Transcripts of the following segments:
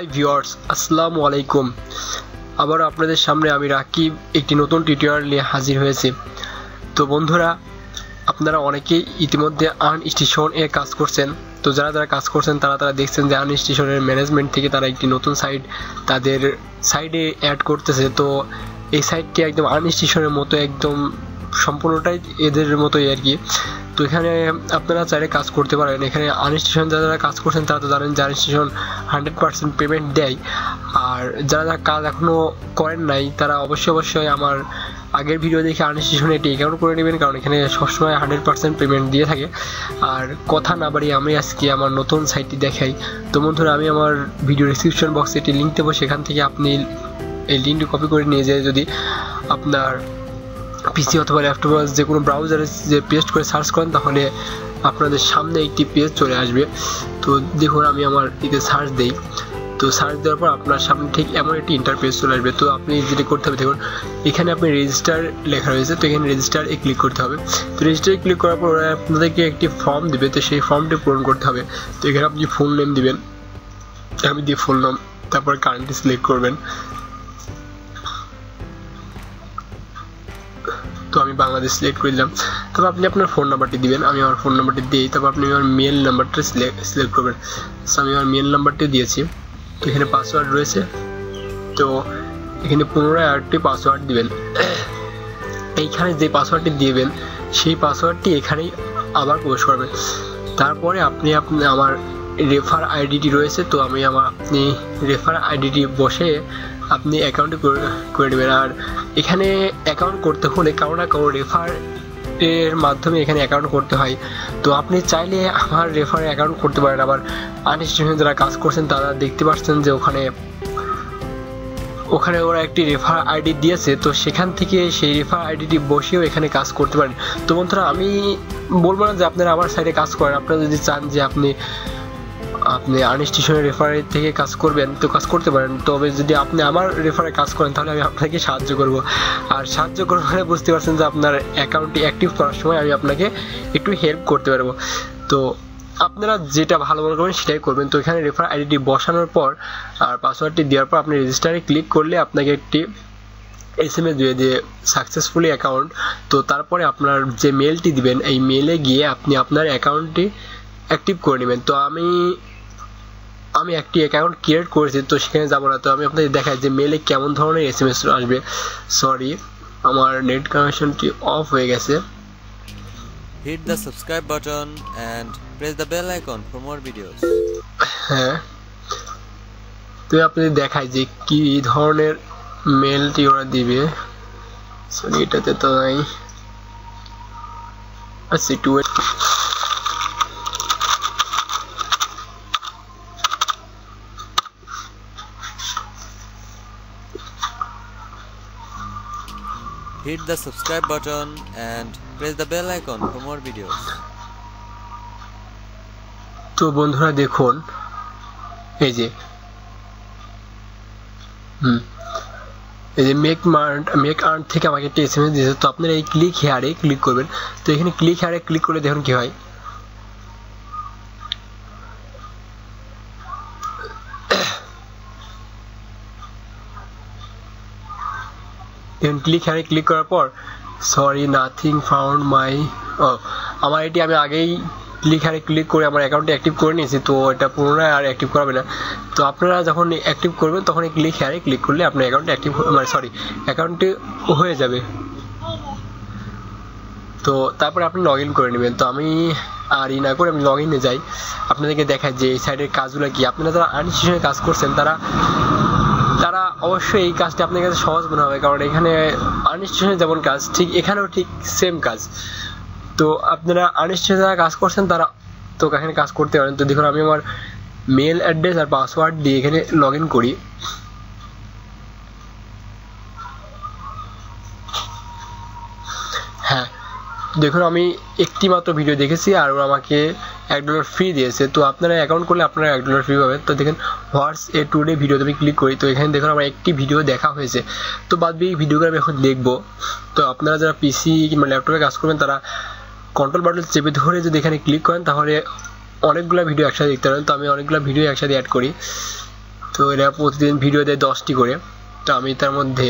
Hi viewers আসসালামু আলাইকুম। আবার আপনাদের সামনে আমি রাকিব, একটি নতুন টিউটোরিয়াল নিয়ে হাজির হয়েছি। তো বন্ধুরা, আপনারা অনেকেই ইতিমধ্যে আর্ন স্টেশন এ কাজ করছেন। তো যারা যারা কাজ করছেন, তারা তারা দেখছেন যে আর্ন স্টেশনের ম্যানেজমেন্ট থেকে তারা একটি নতুন সাইট তাদের সাইডে অ্যাড করতেছে। তো এই সাইটটি একদম আর্ন স্টেশনের মতো, একদম সম্পূর্ণটাই এদের মতোই আর কি। তো এখানে আপনারা চাইলে কাজ করতে পারেন। এখানে আনস্টেশন যারা যারা কাজ করছেন, তারা তো জানেন যে আনস্টেশন হান্ড্রেড পার্সেন্ট পেমেন্ট দেয়। আর যারা যারা কাজ এখনও করেন নাই, তারা অবশ্যই অবশ্যই আমার আগের ভিডিও দেখে আনস্টেশনে এটি অ্যাকাউন্ট করে নেবেন, কারণ এখানে সবসময় হান্ড্রেড পার্সেন্ট পেমেন্ট দিয়ে থাকে। আর কথা না বাড়িয়ে আমি আজকে আমার নতুন সাইটটি দেখাই। তো বন্ধুরা, আমি আমার ভিডিও ডিসক্রিপশন বক্সে একটি লিঙ্ক দেবো। সেখান থেকে আপনি এই লিঙ্কটি কপি করে নিয়ে যায় যদি আপনার পিসি অথবা ল্যাপটপে যে কোনো ব্রাউজারে যে পেস্ট করে সার্চ করেন, তাহলে আপনাদের সামনে একটি পেজ চলে আসবে। তো দেখুন, আমি আমার এতে সার্চ দেই। তো সার্চ দেওয়ার পর আপনার সামনে ঠিক এমন একটি ইন্টারপেজ চলে আসবে। তো আপনি যেটা করতে হবে, দেখুন, এখানে আপনি রেজিস্টার লেখা রয়েছে। তো এখানে রেজিস্টার ক্লিক করতে হবে। তো রেজিস্টারে ক্লিক করার পর ওরা আপনাদেরকে একটি ফর্ম দেবে। তো সেই ফর্মটি পূরণ করতে হবে। তো এখানে আপনি ফুল নেম দিবেন। আমি দিয়ে ফুল নাম তারপর কারেন্টলি সিলেক্ট করবেন। তো আমি বাংলাদেশ সিলেক্ট করে দিলাম। তারপর আপনি আপনার ফোন নাম্বারটি দিবেন, আমি আমার ফোন নাম্বারটি দিই তারপর আপনি আমার মেল নাম্বারটা সিলেক্ট করবেন। সো আমি আমার মেল নাম্বারটি দিয়েছি, তো এখানে পাসওয়ার্ড রয়েছে। তো এখানে পুনরায় আরেকটি পাসওয়ার্ড দিবেন। এইখানে যে পাসওয়ার্ডটি দিবেন, সেই পাসওয়ার্ডটি এখানেই আবার প্রবেশ করবেন তারপরে আপনি আপনি আমার রেফার আইডিটি রয়েছে, তো আমি আমার, আপনি রেফার আইডিটি বসে আপনি অ্যাকাউন্টে করে নেবেন। আর এখানে অ্যাকাউন্ট করতে হলে কারও না কারও রেফার এর মাধ্যমে এখানে অ্যাকাউন্ট করতে হয়। তো আপনি চাইলে আমার রেফারে অ্যাকাউন্ট করতে পারেন। আবার আনস্টেশনে যারা কাজ করছেন, তারা দেখতে পাচ্ছেন যে ওখানে ওখানে ওরা একটি রেফার আইডি দিয়েছে। তো সেখান থেকে সেই রেফার আইডিটি বসেও এখানে কাজ করতে পারেন। তো বন্ধুরা, আমি বলব না যে আপনারা আমার সাইডে কাজ করেন। আপনারা যদি চান যে আপনি আপনি আনস্টেশনের রেফারে থেকে কাজ করবেন, তো কাজ করতে পারেন। তবে যদি আপনি আমার রেফারে কাজ করেন, তাহলে আমি আপনাকে সাহায্য করব। আর সাহায্য করার মানে বুঝতে পারছেন যে আপনার অ্যাকাউন্টটি অ্যাক্টিভ করার সময় আমি আপনাকে একটু হেল্প করতে পারব। তো আপনারা যেটা ভালো মনে করবেন সেটাই করবেন। তো এখানে রেফার আইডিটি বসানোর পর আর পাসওয়ার্ডটি দেওয়ার পর আপনি রেজিস্টারে ক্লিক করলে আপনাকে একটি এস এম এস দিয়ে দিয়ে সাকসেসফুলি অ্যাকাউন্ট তো তারপরে আপনার যে মেলটি দিবেন, এই মেলে গিয়ে আপনি আপনার অ্যাকাউন্টটি অ্যাক্টিভ করে নেবেন। তো আমি আমি একটি অ্যাকাউন্ট ক্রিয়েট করেছি তো সেখানে যাব না। তো আমি আপনাদের দেখাই যে মেলে কেমন ধরনের এস এম এস আসবে। সরি আমার নেট কানেকশনটি অফ হয়ে গেছে। Hit the subscribe button and press the bell icon for more videos. হ্যাঁ। তো আপনাদের দেখাই যে কি ধরনের মেলটি ওরা দিবে। সরি এটাতে তো নাই। আচ্ছা একটু Hit the subscribe button and press the bell icon for more videos. তো বন্ধুরা দেখুন, এই যে, হুম, এই যে মেক মার্ট মেক আর্ন থেকে আমাকে একটা এস দিয়েছে। তো আপনারা এই ক্লিক হেয়ারে ক্লিক করবেন। তো এখানে ক্লিক হেয়ারে ক্লিক করলে দেখুন কি হয়? দেখুন ক্লিক হেয়ারে ক্লিক করার পর সরি নাথিং ফাউন্ড মাই ও আমার এটি আমি আগেই ক্লিক হারে ক্লিক করে আমার অ্যাকাউন্টে অ্যাক্টিভ করে নিয়েছি, তো এটা পুনরায় আর অ্যাক্টিভ করাবে না। তো আপনারা যখন অ্যাক্টিভ করবেন, তখন এই ক্লিক হারে ক্লিক করলে আপনার অ্যাকাউন্টে অ্যাক্টিভ মানে সরি অ্যাকাউন্টে হয়ে যাবে। তো তারপরে আপনি লগ ইন করে নেবেন। তো আমি আর ই না করে আমি লগ ইনে যাই। আপনাদেরকে দেখাই যে এই সাইডের কাজগুলো কি। আপনারা যারা আনস্টেশনে কাজ করছেন, তারা অবশ্যই এই কাজটি আপনার কাছে সহজ মনে হবে, কারণ এখানে আনস্টেশনে যেমন কাজ, ঠিক এখানেও ঠিক সেম কাজ। তো আপনারা আনস্টেশনে যারা কাজ করছেন, তারা তো এখানে কাজ করতে পারেন। তো দেখুন, আমি আমার মেল অ্যাড্রেস আর পাসওয়ার্ড দিয়ে এখানে লগ ইন করি। হ্যাঁ দেখুন, আমি একটি মাত্র ভিডিও দেখেছি আর আমাকে এক ডলার ফ্রি দিয়েছে, তো আপনারা অ্যাকাউন্ট করলে আপনারা এক ডলার ফ্রি পাবেন। তো দেখেন হোয়াটস এ টুডে ভিডিওতে আমি ক্লিক করি, তো এখানে দেখুন আমার একটি ভিডিও দেখা হয়েছে। তো বাদ বাকি ভিডিওগুলো আমি এখন দেখব। তো আপনারা যারা পিসি কিংবা ল্যাপটপে কাজ করবেন, তারা কন্ট্রোল বাটন চেপে ধরে যদি এখানে ক্লিক করেন, তাহলে অনেকগুলো ভিডিও একসাথে দেখতে পারেন। তো আমি অনেকগুলো ভিডিও একসাথে অ্যাড করি। তো এরা প্রতিদিন ভিডিও দেয় দশটি করে। তো আমি তার মধ্যে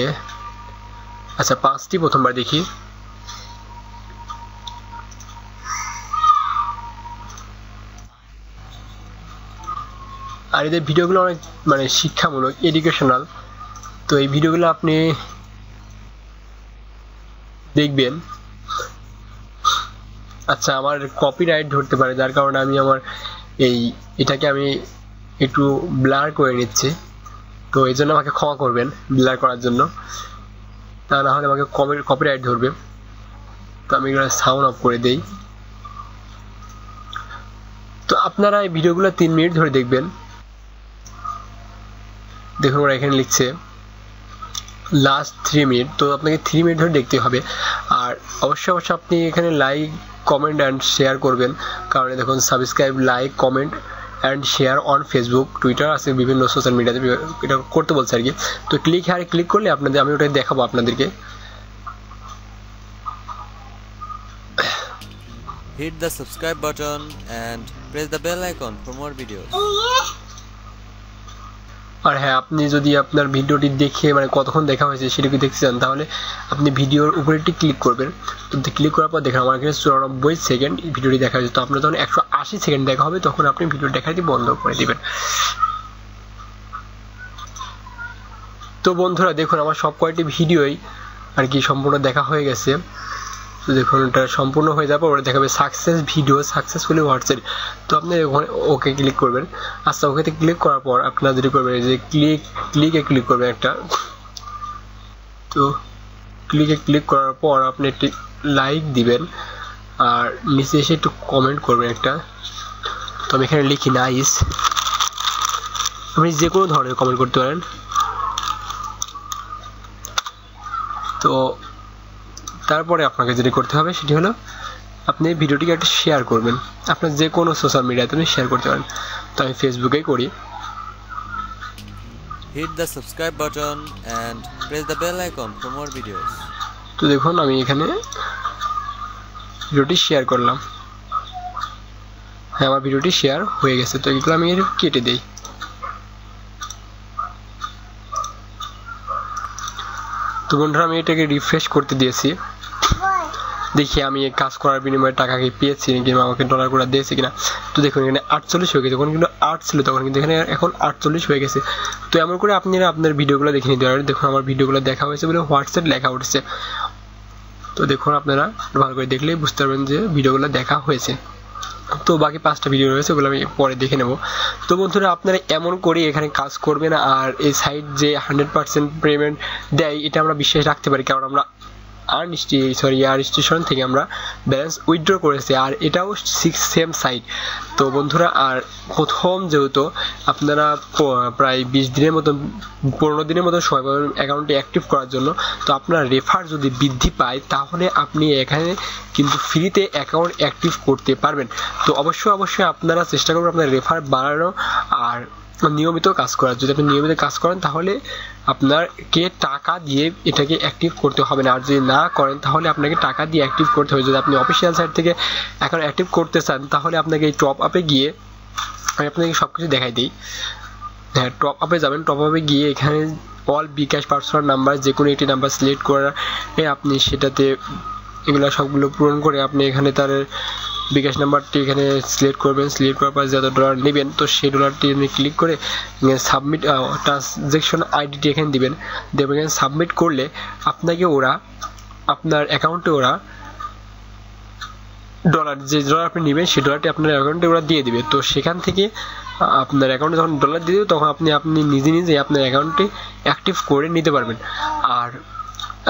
আচ্ছা পাঁচটি প্রথমবার দেখি। আর এদের ভিডিওগুলো অনেক মানে শিক্ষামূলক এডুকেশনাল তো এই ভিডিওগুলো আপনি দেখবেন। আচ্ছা আমার কপিরাইট ধরতে পারে, যার কারণে আমি আমার এই, এটাকে আমি একটু ব্লার করে নিচ্ছি। তো এই জন্য আমাকে ক্ষমা করবেন ব্লার করার জন্য। তা না হলে আমাকে কপিরাইট ধরবে। তো আমি এগুলো সাউন্ড অফ করে দেই। তো আপনারা এই ভিডিওগুলো তিন মিনিট ধরে দেখবেন। দেখুন ওরা এখানে লিখছে লাস্ট থ্রি মিনিট তো আপনাকে থ্রি মিনিট ধরে দেখতে হবে। আর অবশ্যই অবশ্যই আপনি এখানে লাইক কমেন্ট অ্যান্ড শেয়ার করবেন। কারণ দেখুন subscribe like comment and share on Facebook Twitter আছে, বিভিন্ন সোশ্যাল মিডিয়াতে এটা করতে বলছে আর কি। তো ক্লিক হারে ক্লিক করলে আপনাদের, আমি ওটা দেখাবো আপনাদেরকে। Hit the subscribe button and press the bell icon for more videos. আর হ্যাঁ আপনি যদি আপনার ভিডিওটি দেখে মানে কতক্ষণ দেখা হয়েছে সেটাকে দেখতে চান, তাহলে আপনি ভিডিওর উপরে একটি ক্লিক করবেন। তো ক্লিক করার পর দেখেন, আমার এখানে চুরানব্বই সেকেন্ড ভিডিওটি দেখা হয়েছে তো আপনার যখন একশো আশি সেকেন্ড দেখা হবে, তখন আপনি ভিডিও দেখাটি বন্ধ করে দিবেন। তো বন্ধুরা, দেখুন, আমার সব কয়টি ভিডিওই আর কি সম্পূর্ণ দেখা হয়ে গেছে। তো দেখুন, এটা সম্পূর্ণ হয়ে যাওয়ার পর ওটা দেখাবে সাকসেস ভিডিও সাকসেসফুলি হোয়াটসঅ্যাপ তো আপনি ওখানে ওকে ক্লিক করবেন। আচ্ছা ওকেতে ক্লিক করার পর আপনার যদি করবেন যে ক্লিক ক্লিকে ক্লিক করবেন একটা। তো ক্লিকে ক্লিক করার পর আপনি একটি লাইক দিবেন। আর নিচে এসে একটু কমেন্ট করবেন একটা। তো আমি এখানে লিখি নাইস আপনি যে কোনো ধরনের কমেন্ট করতে পারেন। তো তারপরে আপনাকে যেটি করতে হবে সেটি হলো আপনি ভিডিওটিকে একটা শেয়ার করবেন। আপনার যে কোনো সোশ্যাল মিডিয়াতে আপনি শেয়ার করতে পারেন। তো আমি ফেসবুকেই করি। Hit the subscribe button and press the bell icon for more videos. তো দেখুন আমি এখানে ভিডিওটি শেয়ার করলাম। হ্যাঁ আমার ভিডিওটি শেয়ার হয়ে গেছে। তো এগুলো আমি কেটে দিই। তো বন্ধুরা আমি এটাকে রিফ্রেশ করতে দিয়েছি। দেখি আমি কাজ করার বিনিময়ে টাকা কি পেয়েছি কিংবা আমাকে ডলার করে দিয়েছে কিনা। তো দেখুন, এখানে আটচল্লিশ হয়ে গেছে। তখন কিন্তু আট ছিল তখন কিন্তু এখানে এখন আটচল্লিশ হয়ে গেছে। তো এমন করে আপনারা আপনার ভিডিওগুলো দেখে নিতে পারেন। দেখুন, আমার ভিডিওগুলো দেখা হয়েছে বলে হোয়াটসঅ্যাপ লেখা উঠছে। তো দেখুন, আপনারা ভালো করে দেখলেই বুঝতে পারবেন যে ভিডিওগুলো দেখা হয়েছে। তো বাকি পাঁচটা ভিডিও রয়েছে, ওগুলো আমি পরে দেখে নেব। তো বন্ধুরা, আপনারা এমন করে এখানে কাজ করবেন আর এই সাইট যে হান্ড্রেড পার্সেন্ট পেমেন্ট দেয়, এটা আমরা বিশ্বাস রাখতে পারি। কারণ আমরা আর্ন সরি আর স্টেশন থেকে আমরা ব্যালেন্স উইথড্র করেছি। আর এটাও সিক্স সেম সাইট তো বন্ধুরা, আর প্রথম যেহেতু আপনারা প্রায় বিশ দিনের মতন, পনেরো দিনের মতো সময় পাবেন অ্যাকাউন্টটি অ্যাক্টিভ করার জন্য। তো আপনার রেফার যদি বৃদ্ধি পায়, তাহলে আপনি এখানে কিন্তু ফ্রিতে অ্যাকাউন্ট অ্যাক্টিভ করতে পারবেন। তো অবশ্যই অবশ্যই আপনারা চেষ্টা করবেন আপনার রেফার বাড়ানো। আর নিয়মিত কাজ করার। যদি আপনি নিয়মিত কাজ করেন, তাহলে আপনাকে টাকা দিয়ে এটাকে অ্যাক্টিভ করতে হবে না। আর যদি না করেন, তাহলে আপনাকে টাকা দিয়ে অ্যাক্টিভ করতে হবে। যদি আপনি অফিসিয়াল সাইট থেকে এখন অ্যাক্টিভ করতে চান, তাহলে আপনাকে এই টপ আপে গিয়ে আমি আপনাকে সব কিছু দেখাই দিই। হ্যাঁ টপ আপে যাবেন। টপ আপে গিয়ে এখানে অল বিকাশ পার্সোনাল নাম্বার যে কোনো একটি নাম্বার সিলেক্ট করে আপনি সেটাতে এগুলো সবগুলো পূরণ করে আপনি এখানে তার বিকাশ নাম্বারটি এখানে সিলেক্ট করবেন। সিলেক্ট করার পর যত ডলার নেবেন, তো সেই ডলারটি আপনি ক্লিক করে সাবমিট ট্রানজ্যাকশন আইডিটি এখানে দিবেন। দেবেন এখানে সাবমিট করলে আপনাকে ওরা, আপনার অ্যাকাউন্টে ওরা ডলার যে ডলার আপনি নেবেন, সেই ডলারটি আপনার অ্যাকাউন্টে ওরা দিয়ে দিবে। তো সেখান থেকে আপনার অ্যাকাউন্টে যখন ডলার দিয়ে দেবে, তখন আপনি আপনি নিজে নিজে আপনার অ্যাকাউন্টে অ্যাক্টিভ করে নিতে পারবেন। আর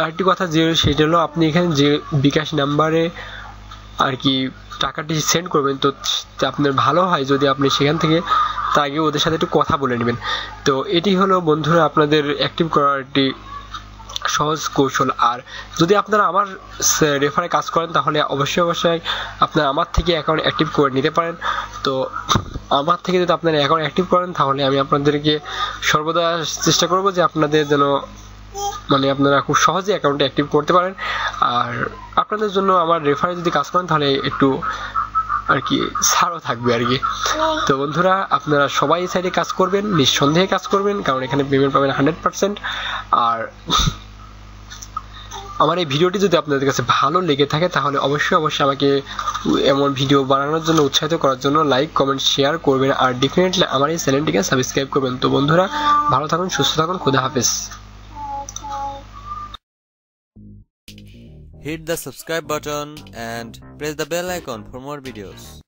আরেকটি কথা যে, সেটা হলো আপনি এখানে যে বিকাশ নাম্বারে আর কি টাকাটি সেন্ড করবেন, তো আপনার ভালো হয় যদি আপনি সেখান থেকে তার আগে ওদের সাথে একটু কথা বলে নেবেন। তো এটি হলো বন্ধুরা আপনাদের অ্যাক্টিভ করার একটি সহজ কৌশল। আর যদি আপনারা আমার রেফারে কাজ করেন, তাহলে অবশ্যই অবশ্যই আপনারা আমার থেকে অ্যাকাউন্ট অ্যাক্টিভ করে নিতে পারেন। তো আমার থেকে যদি আপনারা অ্যাকাউন্ট অ্যাক্টিভ করেন, তাহলে আমি আপনাদেরকে সর্বদা চেষ্টা করব যে আপনাদের যেন মানে আপনারা খুব সহজে অ্যাকাউন্টে অ্যাক্টিভ করতে পারেন। আর আপনাদের জন্য আমার রেফারে যদি কাজ করেন, তাহলে একটু আর কি ছাড়ও থাকবে আর কি। তো বন্ধুরা, আপনারা সবাই সাইডে কাজ করবেন, নিঃসন্দেহে কাজ করবেন, কারণ এখানে পেমেন্ট পাবেন হান্ড্রেড পার্সেন্ট আর আমার এই ভিডিওটি যদি আপনাদের কাছে ভালো লেগে থাকে, তাহলে অবশ্যই অবশ্যই আমাকে এমন ভিডিও বানানোর জন্য উৎসাহিত করার জন্য লাইক কমেন্ট শেয়ার করবেন। আর ডেফিনেটলি আমার এই চ্যানেলটিকে সাবস্ক্রাইব করবেন। তো বন্ধুরা, ভালো থাকুন, সুস্থ থাকুন, খুদা হাফেজ। Hit the subscribe button and press the bell icon for more videos.